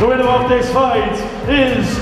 The winner of this fight is